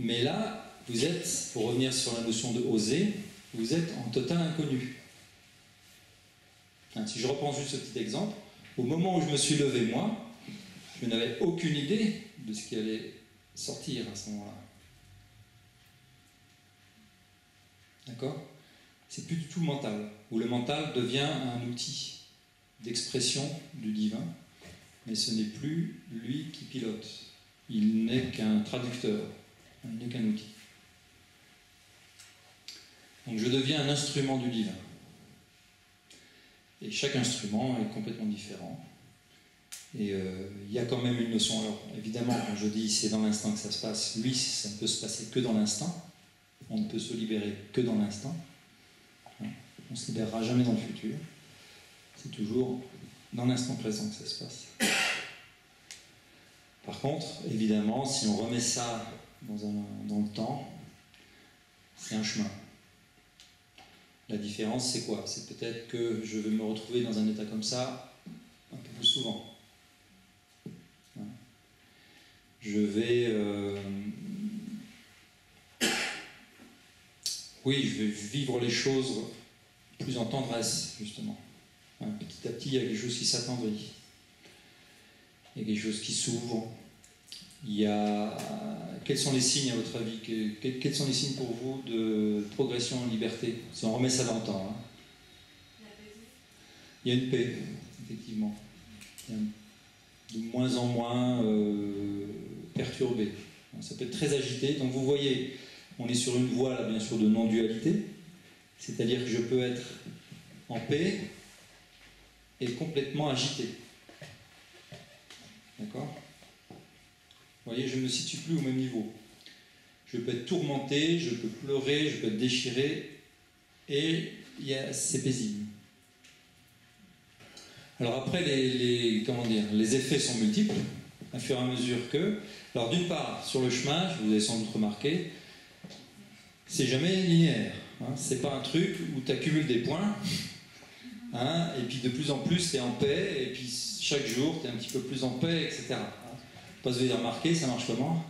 Mais là, vous êtes, pour revenir sur la notion de oser, vous êtes en total inconnu. Si je reprends juste ce petit exemple, au moment où je me suis levé, moi, je n'avais aucune idée de ce qui allait sortir à ce moment-là. D'accord? C'est plus du tout mental, où le mental devient un outil d'expression du divin, mais ce n'est plus lui qui pilote. Il n'est qu'un traducteur, n'est qu'un outil. Donc je deviens un instrument du divin. Et chaque instrument est complètement différent. Et euh, il y a quand même une notion. Alors évidemment, quand je dis c'est dans l'instant que ça se passe, lui, ça ne peut se passer que dans l'instant. On ne peut se libérer que dans l'instant. On ne se libérera jamais dans le futur. C'est toujours dans l'instant présent que ça se passe. Par contre, évidemment, si on remet ça dans, dans le temps, c'est un chemin. La différence, c'est quoi? C'est peut-être que je vais me retrouver dans un état comme ça un peu plus souvent. Je vais... Euh, oui, je vais vivre les choses plus en tendresse, justement. Petit à petit, il y a quelque chose qui s'attendrit. Il y a quelque chose qui s'ouvre. Il y a... Quels sont les signes, à votre avis Quels sont les signes pour vous de progression en liberté Si on remet ça dans le temps. Hein. Il y a une paix, effectivement. de moins en moins euh, perturbé. Ça peut être très agité. Donc vous voyez, on est sur une voie, là, bien sûr, de non-dualité. C'est-à-dire que je peux être en paix et complètement agité. D'accord? Voyez, je ne me situe plus au même niveau. Je peux être tourmenté, je peux pleurer, je peux être déchiré, et c'est paisible. Alors après, les, comment dire, les effets sont multiples, à fur et à mesure que... Alors d'une part, sur le chemin, vous avez sans doute remarqué, c'est jamais linéaire. Hein. c'est pas un truc où tu accumules des points Hein, et puis de plus en plus, tu es en paix, et puis chaque jour, tu es un petit peu plus en paix, etc. Hein. Pas se remarquer, ça marche comment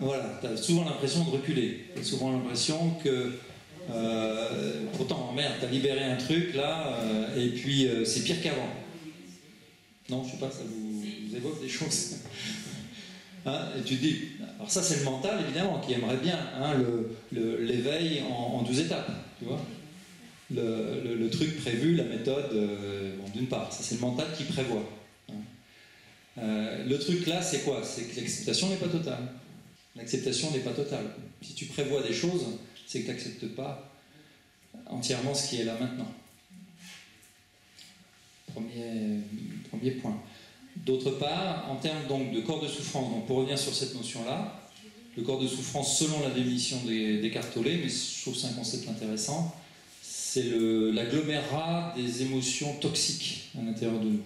Voilà, tu as souvent l'impression de reculer. Tu as souvent l'impression que. Euh, pourtant, merde, tu as libéré un truc là, euh, et puis euh, c'est pire qu'avant. Non, je sais pas, ça vous, évoque des choses. Hein, et tu dis, alors ça c'est le mental évidemment qui aimerait bien l'éveil en, en 12 étapes tu vois le, truc prévu, la méthode, euh, d'une part, c'est le mental qui prévoit. Hein. Euh, le truc là, c'est quoi? C'est que l'acceptation n'est pas totale. L'acceptation n'est pas totale. Si tu prévois des choses, c'est que tu n'acceptes pas entièrement ce qui est là maintenant. Premier, point. D'autre part, en termes donc de corps de souffrance, donc pour revenir sur cette notion-là, le corps de souffrance selon la définition des, des cartolés, mais je trouve c'est un concept intéressant, c'est l'agglomérat des émotions toxiques à l'intérieur de nous.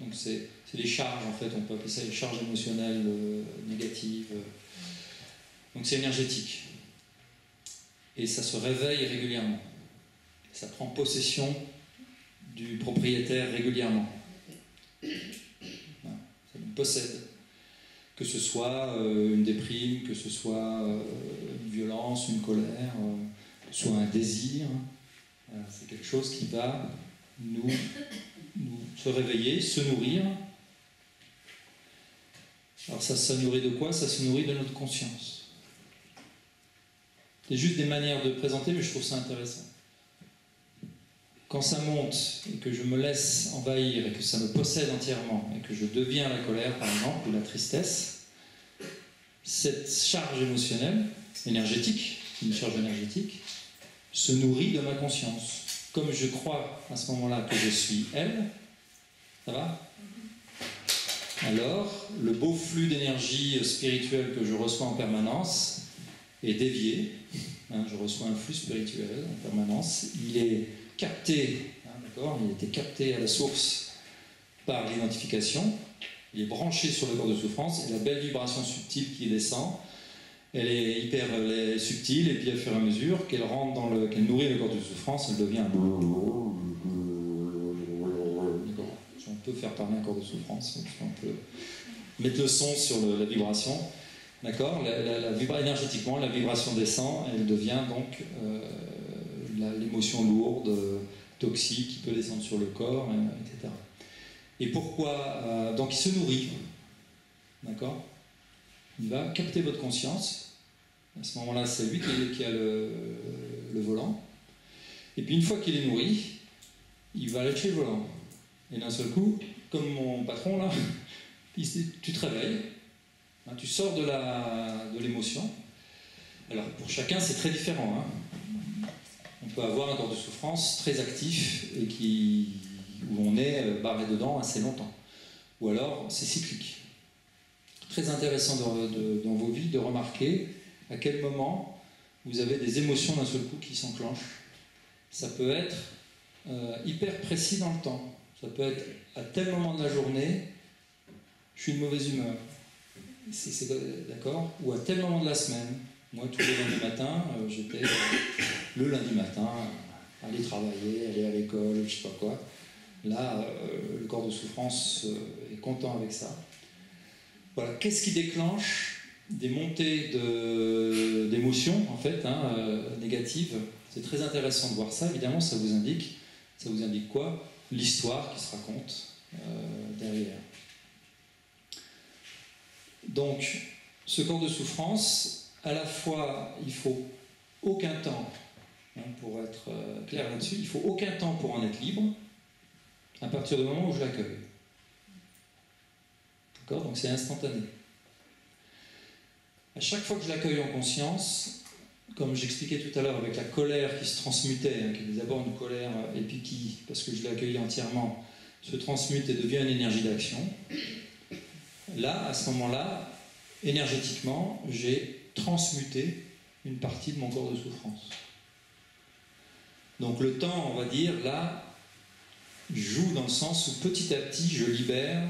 Donc c'est des charges en fait, on peut appeler ça les charges émotionnelles euh, négatives. Donc c'est énergétique. Et ça se réveille régulièrement. Ça prend possession du propriétaire régulièrement. ça nous possède que ce soit euh, une déprime, que ce soit euh, une violence, une colère, euh, soit un désir. C'est quelque chose qui va nous, se réveiller, se nourrir. Alors ça se nourrit de quoi? Ça se nourrit de notre conscience. C'est juste des manières de présenter, mais je trouve ça intéressant. Quand ça monte et que je me laisse envahir et que ça me possède entièrement et que je deviens la colère par exemple ou la tristesse, cette charge émotionnelle, énergétique, une charge énergétique, se nourrit de ma conscience. Comme je crois à ce moment-là que je suis elle, ça va? Alors, le beau flux d'énergie spirituelle que je reçois en permanence est dévié. Hein, je reçois un flux spirituel en permanence. Il est capté, hein, d'accord Il été capté à la source par l'identification. Il est branché sur le corps de souffrance et la belle vibration subtile qui descend, elle est hyper subtile et puis au fur et à mesure qu'elle rentre dans le, qu'elle nourrit le corps de souffrance, elle devient. On peut faire parler un corps de souffrance, on peut mettre le son sur la vibration. D'accord? La, Énergétiquement, la vibration descend, elle devient donc euh, l'émotion lourde, toxique, qui peut descendre sur le corps, etc. Et pourquoi euh, Donc il se nourrit. D'accord? Il va capter votre conscience. À ce moment-là, c'est lui qui, a le, volant. Et puis une fois qu'il est nourri, il va lâcher le volant. Et d'un seul coup, comme mon patron là, tu te réveilles, hein, tu sors de l'émotion. Alors pour chacun, c'est très différent. Hein. On peut avoir un corps de souffrance très actif et qui, où on est euh, barré dedans assez longtemps. Ou alors c'est cyclique. Très intéressant dans vos vies de remarquer à quel moment vous avez des émotions d'un seul coup qui s'enclenchent. Ça peut être euh, hyper précis dans le temps. Ça peut être à tel moment de la journée, je suis de mauvaise humeur. D'accord? Ou à tel moment de la semaine. Moi, tous les lundis matin, euh, j'étais le lundi matin, aller travailler, aller à l'école, je sais pas quoi. Là, euh, le corps de souffrance est content avec ça. Voilà, qu'est-ce qui déclenche des montées d'émotions, en fait, hein, négatives? C'est très intéressant de voir ça. Évidemment, ça vous indique ça vous indique quoi? L'histoire qui se raconte euh, derrière. Donc, ce corps de souffrance, à la fois, il faut aucun temps, hein, pour être euh, clair là-dessus, il faut aucun temps pour en être libre, à partir du moment où je l'accueille. Donc c'est instantané. À chaque fois que je l'accueille en conscience, comme j'expliquais tout à l'heure, avec la colère qui se transmutait, hein, qui était d'abord une colère et puis qui, parce que je l'ai accueillie entièrement, se transmute et devient une énergie d'action, là, à ce moment-là, énergétiquement, j'ai transmuté une partie de mon corps de souffrance. Donc le temps, on va dire, là, joue dans le sens où petit à petit, je libère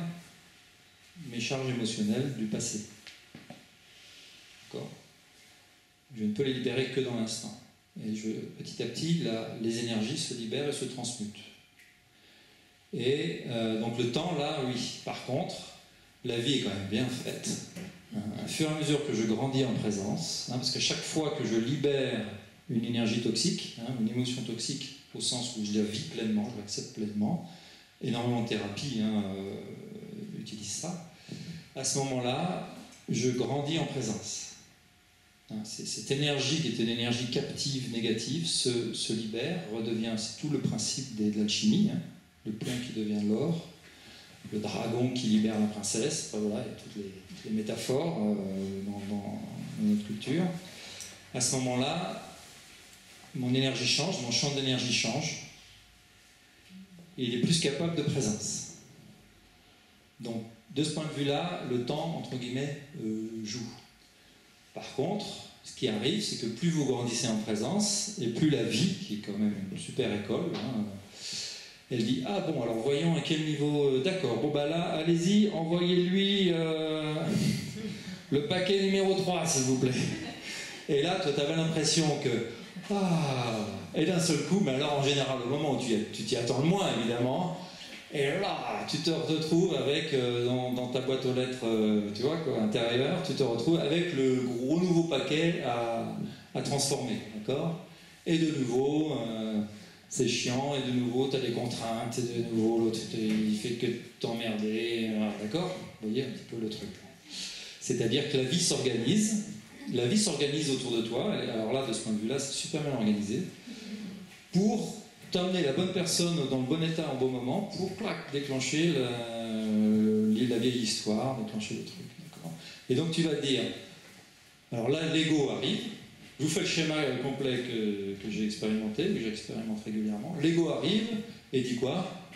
mes charges émotionnelles du passé. D'accord je ne peux les libérer que dans l'instant. Et je, petit à petit, les énergies se libèrent et se transmutent. Et euh, donc le temps, là, oui. Par contre, la vie est quand même bien faite. Au fur et à mesure que je grandis en présence, hein, parce qu'à chaque fois que je libère une énergie toxique, hein, une émotion toxique, au sens où je la vis pleinement, je l'accepte pleinement, énormément de thérapie hein, euh, utilise ça, à ce moment-là, je grandis en présence. Hein, cette énergie qui était une énergie captive, négative, se, libère, redevient, c'est tout le principe de l'alchimie, hein. le plomb qui devient l'or, le dragon qui libère la princesse, voilà, il y a toutes les, métaphores euh, dans, notre culture. À ce moment-là, mon énergie change, mon champ d'énergie change, et il est plus capable de présence. Donc, de ce point de vue-là, le temps, entre guillemets, euh, joue. Par contre, ce qui arrive, c'est que plus vous grandissez en présence, et plus la vie, qui est quand même une super école, hein, elle dit Ah bon, alors voyons à quel niveau. Euh, d'accord, bon bah là, allez-y, envoyez-lui euh, le paquet numéro 3, s'il vous plaît. Et là, toi, tu avais l'impression que. Ah Et d'un seul coup, mais alors en général, au moment où tu t'y attends le moins, évidemment, et là, tu te retrouves avec, euh, dans, ta boîte aux lettres, euh, tu vois, quoi, intérieure, tu te retrouves avec le gros nouveau paquet à, transformer, d'accord? Et de nouveau, euh, c'est chiant, et de nouveau, tu as des contraintes, et de nouveau, l'autre, il fait que t'emmerder, d'accord? Vous voyez un petit peu le truc. C'est-à-dire que la vie s'organise, la vie s'organise autour de toi, alors là, de ce point de vue-là, c'est super bien organisé, pour t'amener la bonne personne dans le bon état en bon moment pour déclencher la, la, vieille histoire, déclencher le truc. Et donc tu vas dire, alors là l'ego arrive, je vous fais le schéma complet que, j'ai expérimenté, que j'expérimente régulièrement. L'ego arrive et dit quoi?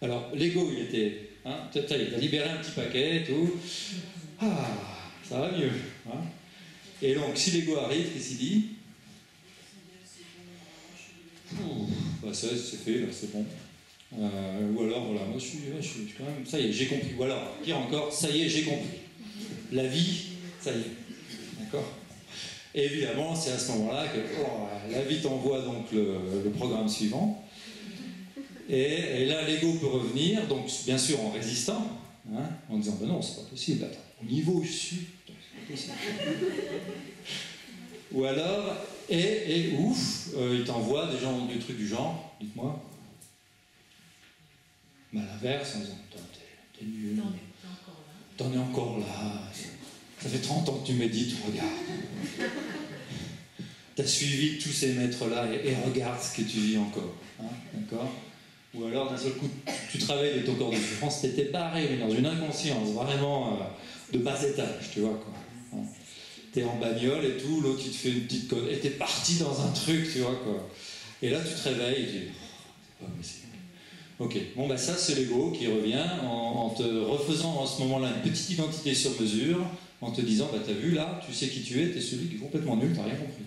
Alors l'ego il était, hein, tu libéré un petit paquet, tout. Ah, ça va mieux. Hein. et donc si l'ego arrive, qu'est-ce qu'il dit? Bah ça c'est fait, c'est bon. Euh, ou alors, voilà, moi je suis, je suis, quand même, ça y est, j'ai compris. Ou alors, pire encore, ça y est, j'ai compris. La vie, ça y est. D'accord? Évidemment, c'est à ce moment-là que oh, la vie t'envoie donc le, programme suivant. Et, là, l'ego peut revenir, donc bien sûr en résistant, hein, en disant ben non, c'est pas possible, attends, au niveau je suis, c'est pas possible. Ou alors, et, et ouf, euh, il t'envoie des gens du truc du genre, dites-moi. Mais à l'inverse, en disant t'es nul. T'en es encore là. Ça fait 30 ans que tu médites, regarde. T'as suivi tous ces maîtres-là et, regarde ce que tu vis encore. Hein, d'accord? Ou alors, d'un seul coup, tu, travailles de ton corps de souffrance, t'étais barré, mais dans une inconscience vraiment euh, de bas étage, tu vois, quoi t'es en bagnole et tout, l'autre il te fait une petite connerie, et t'es parti dans un truc, tu vois quoi. Et là tu te réveilles et tu dis, oh, c'est pas possible. Ok, bon bah ça c'est l'ego qui revient en, te refaisant en ce moment-là une petite identité sur mesure, en te disant, bah t'as vu là, tu sais qui tu es, t'es celui qui est complètement nul, t'as rien compris.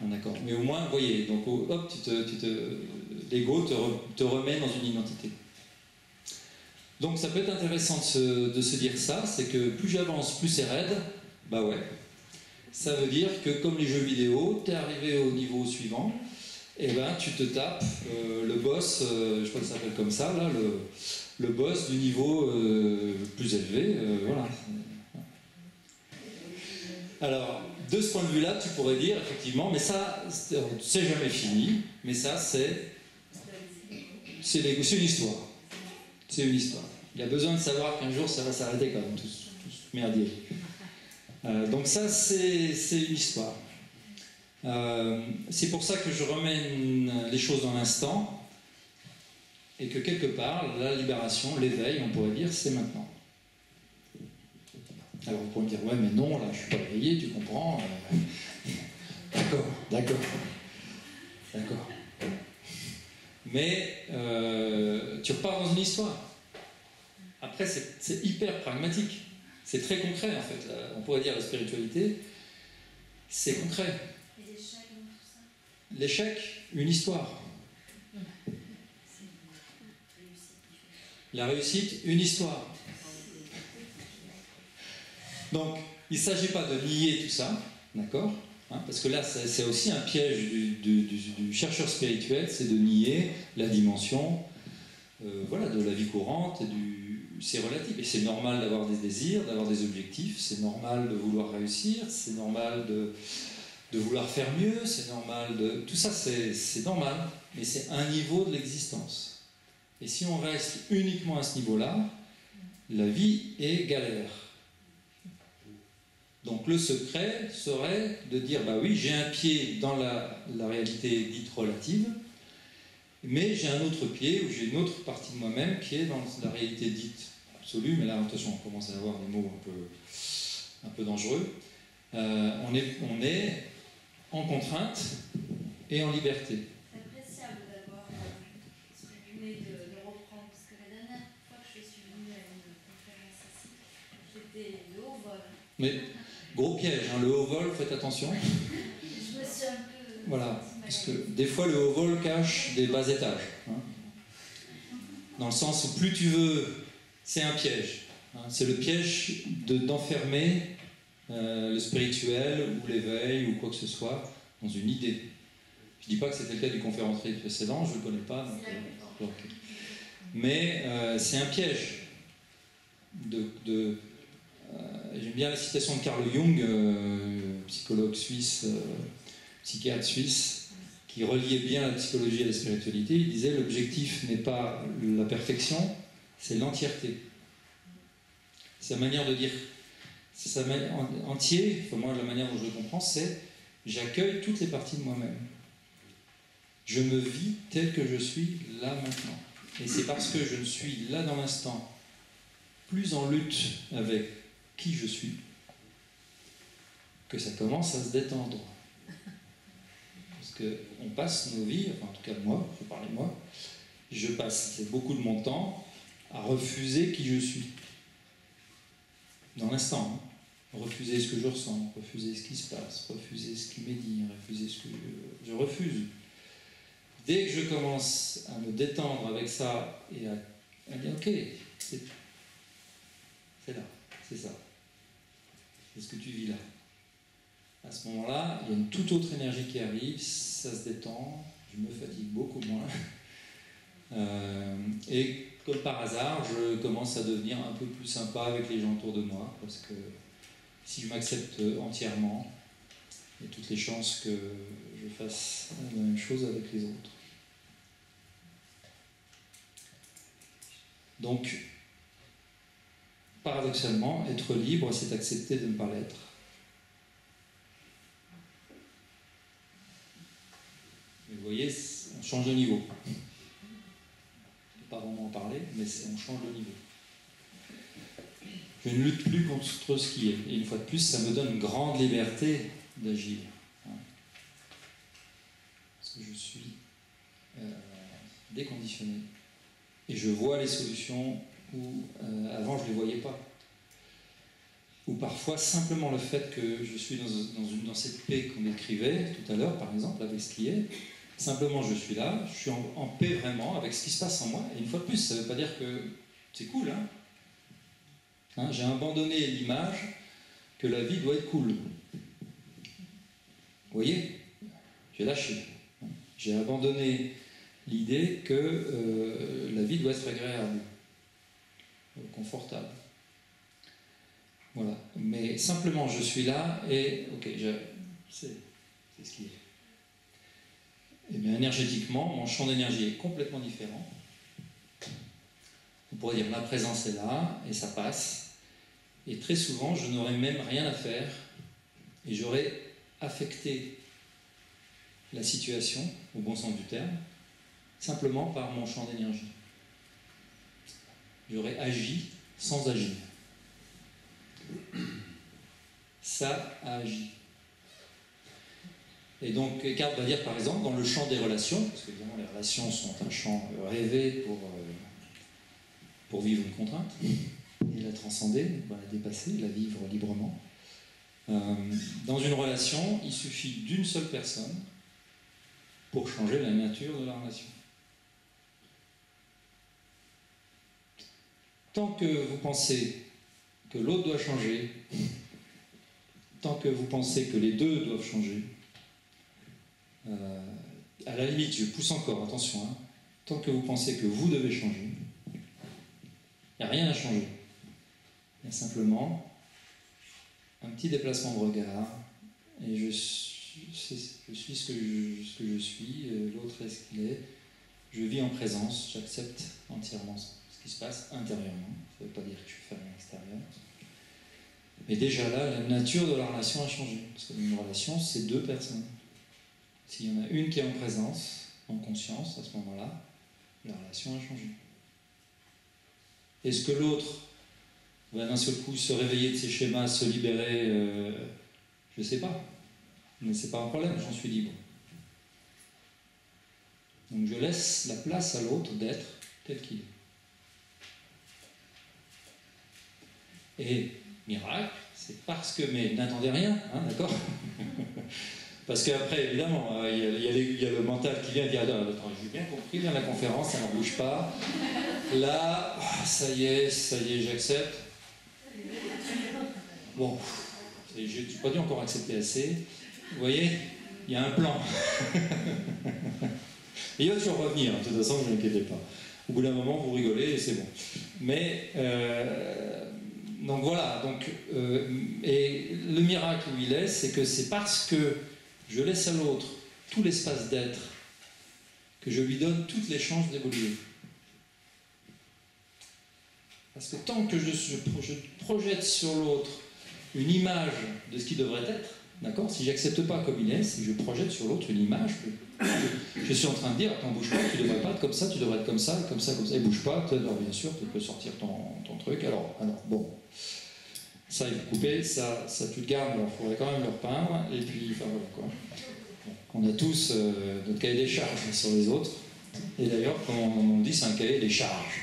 D'accord. Mais au moins, vous voyez, donc hop, tu te, l'ego te, remet dans une identité. Donc ça peut être intéressant de se dire ça, c'est que plus j'avance, plus c'est raide, bah ouais. Ça veut dire que comme les jeux vidéo, tu es arrivé au niveau suivant, et eh ben tu te tapes euh, le boss, euh, je crois que ça s'appelle comme ça, là, le, boss du niveau euh, plus élevé. voilà. Alors, de ce point de vue-là, tu pourrais dire effectivement, mais ça, c'est jamais fini, mais ça, c'est. C'est une histoire. C'est une histoire. Il y a besoin de savoir qu'un jour ça va s'arrêter quand même, tout, tout merdier. Euh, donc ça, c'est une histoire. Euh, c'est pour ça que je remène les choses dans l'instant et que quelque part, la libération, l'éveil, on pourrait dire, c'est maintenant. Alors vous pourrez me dire, ouais, mais non, là, je suis pas éveillé, tu comprends. Euh, d'accord, d'accord, d'accord. Mais tu repars dans une histoire. Après, c'est hyper pragmatique. C'est très concret en fait. On pourrait dire la spiritualité, c'est concret. l'échec, une histoire. La réussite, une histoire. Donc, il ne s'agit pas de nier tout ça, d'accord hein, Parce que là, c'est aussi un piège du, chercheur spirituel, c'est de nier la dimension euh, voilà, de la vie courante et du, c'est relatif. Et c'est normal d'avoir des désirs, d'avoir des objectifs, c'est normal de vouloir réussir, c'est normal de, vouloir faire mieux, c'est normal de. Tout ça, c'est normal, mais c'est un niveau de l'existence. Et si on reste uniquement à ce niveau-là, la vie est galère. Donc le secret serait de dire, bah oui, j'ai un pied dans la, la réalité dite relative, mais j'ai un autre pied, ou j'ai une autre partie de moi-même qui est dans la réalité dite absolue, mais là, attention, on commence à avoir des mots un peu, un peu dangereux. Euh, on, est, on est en contrainte et en liberté. C'est appréciable d'avoir euh, de, de reprendre, parce que la dernière fois que je suis venue à une conférence ici, j'étais le haut vol. Mais gros piège, hein, le haut vol, faites attention. je me suis un peu. Voilà. Parce que des fois, le haut vol cache des bas étages. Hein. Dans le sens où plus tu veux, c'est un piège. Hein. C'est le piège d'enfermer euh, le spirituel ou l'éveil ou quoi que ce soit dans une idée. Je ne dis pas que c'était le cas du conférencier précédent, je ne le connais pas. Euh, Mais euh, c'est un piège. De, J'aime bien la citation de Carl Jung, psychologue suisse, psychiatre suisse, qui reliait bien la psychologie à la spiritualité, il disait l'objectif n'est pas la perfection, c'est l'entièreté. Sa manière de dire, c'est sa manière entier, moi la manière dont je le comprends, c'est j'accueille toutes les parties de moi-même. Je me vis tel que je suis là maintenant. Et c'est parce que je ne suis là dans l'instant plus en lutte avec qui je suis que ça commence à se détendre qu'on passe nos vies, enfin en tout cas moi, je parle de moi, je passe beaucoup de mon temps à refuser qui je suis. Dans l'instant. Refuser ce que je ressens, refuser ce qui se passe, refuser ce qui m'est dit, refuser ce que je, je, refuse. Dès que je commence à me détendre avec ça et à, dire ok, c'est là, c'est ça. C'est ce que tu vis là à ce moment-là, il y a une toute autre énergie qui arrive, ça se détend, je me fatigue beaucoup moins. Euh, et comme par hasard, je commence à devenir un peu plus sympa avec les gens autour de moi, parce que si je m'accepte entièrement, il y a toutes les chances que je fasse la même chose avec les autres. Donc, paradoxalement, être libre, c'est accepter de ne pas l'être. vous voyez, on change de niveau. On change de niveau. Je ne lutte plus contre ce qui est. Et une fois de plus, ça me donne une grande liberté d'agir. Hein. Parce que je suis euh, déconditionné. Et je vois les solutions où euh, avant je ne les voyais pas. Ou parfois simplement le fait que je suis dans, une, dans cette paix qu'on écrivait tout à l'heure, par exemple, avec ce qui est, simplement je suis là, je suis en, paix vraiment avec ce qui se passe en moi. Et une fois de plus, ça ne veut pas dire que c'est cool. Hein. hein J'ai abandonné l'image que la vie doit être cool. Vous voyez? J'ai lâché. J'ai abandonné l'idée que euh, la vie doit être agréable, confortable. Voilà. Mais simplement, je suis là et, ok, c'est ce qui est. Et bien, énergétiquement, mon champ d'énergie est complètement différent. On pourrait dire ma présence est là et ça passe. Et très souvent, je n'aurais même rien à faire et j'aurais affecté la situation, au bon sens du terme, simplement par mon champ d'énergie. J'aurais agi sans agir. Ça agit. Et donc, Descartes va dire par exemple, dans le champ des relations, parce que évidemment les relations sont un champ rêvé pour, euh, pour vivre une contrainte, et la transcender, la dépasser, la vivre librement. Euh, dans une relation, il suffit d'une seule personne pour changer la nature de la relation. Tant que vous pensez que l'autre doit changer, tant que vous pensez que les deux doivent changer, euh, à la limite, je pousse encore, attention, hein, tant que vous pensez que vous devez changer, il n'y a rien à changer. Il y a simplement un petit déplacement de regard, et je, suis ce que je, ce suis, euh, l'autre est ce qu'il est, je vis en présence, j'accepte entièrement ça qui se passe intérieurement. Ça ne veut pas dire que je suis fermé à l'extérieur. Mais déjà là, la nature de la relation a changé. Parce qu'une relation, c'est deux personnes. S'il y en a une qui est en présence, en conscience, à ce moment-là, la relation a changé. Est-ce que l'autre va d'un seul coup se réveiller de ses schémas, se libérer euh, Je ne sais pas. Mais ce n'est pas un problème, j'en suis libre. Donc je laisse la place à l'autre d'être tel qu'il est. Et miracle, c'est parce que, mais n'attendez rien, hein, d'accord? Parce qu'après, évidemment, euh, il y, a le mental qui vient dire Attends, j'ai bien compris, bien la conférence, ça n'en bouge pas. Là, ça y est, ça y est, j'accepte. Bon, je n'ai pas dû encore accepter assez. Vous voyez, il y a un plan. Et il va toujours revenir, de toute façon, ne vous inquiétez pas. Au bout d'un moment, vous rigolez et c'est bon. Mais euh, donc voilà, euh, et le miracle où il est, c'est que c'est parce que je laisse à l'autre tout l'espace d'être que je lui donne toutes les chances d'évoluer. Parce que tant que je, projette sur l'autre une image de ce qui devrait être, d'accord Si j'accepte pas comme il est, si je projette sur l'autre une image, je, suis en train de dire, attends, bouge pas, tu devrais pas être comme ça, tu devrais être comme ça, comme ça, comme ça, et bouge pas, alors bien sûr, tu peux sortir ton, ton truc, alors, alors, bon, ça, il faut couper, ça, ça tu le gardes, il faudrait quand même le repeindre, et puis, enfin voilà quoi. On a tous euh, notre cahier des charges sur les autres, et d'ailleurs, comme on, dit, c'est un cahier des charges.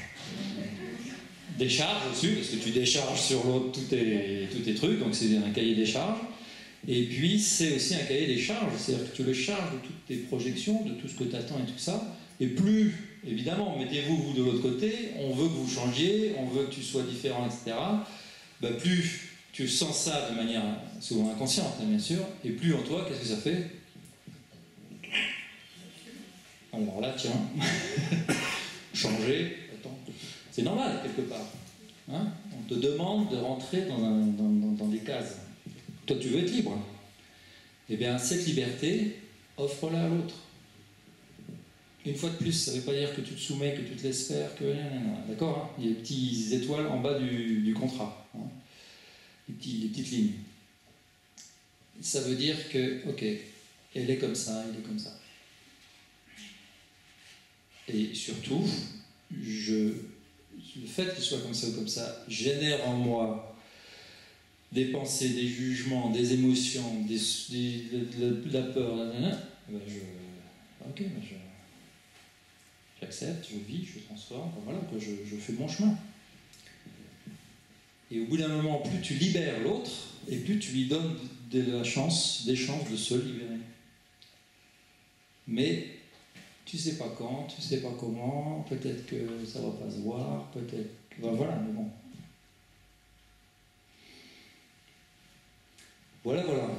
Des charges dessus, parce que tu décharges sur l'autre tous tes, tous tes trucs, donc c'est un cahier des charges. Et puis, c'est aussi un cahier des charges, c'est-à-dire que tu le charges de toutes tes projections, de tout ce que tu attends et tout ça. Et plus, évidemment, mettez-vous vous de l'autre côté, on veut que vous changiez, on veut que tu sois différent, etc. Bah, plus tu sens ça de manière souvent inconsciente, hein, bien sûr, et plus en toi, qu'est-ce que ça fait? Alors là, tiens, changer, C'est normal, quelque part. Hein on te demande de rentrer dans, dans, des cases. Toi, tu veux être libre. Eh bien, cette liberté, offre-la à l'autre. Une fois de plus, ça ne veut pas dire que tu te soumets, que tu te laisses faire, que. D'accord hein? Il y a des petites étoiles en bas du, contrat. Hein petites lignes. Ça veut dire que, ok, elle est comme ça, il est comme ça. Et surtout, le fait qu'il soit comme ça ou comme ça génère en moi des pensées, des jugements, des émotions, de, la peur, eh ben ok, ben j'accepte, je vis, je transforme, voilà, je fais mon chemin. Et au bout d'un moment, plus tu libères l'autre, et plus tu lui donnes de la chance, des chances de se libérer. Mais tu sais pas quand, tu sais pas comment, peut-être que ça va pas se voir, peut-être. Ben voilà, mais bon. Voilà, voilà.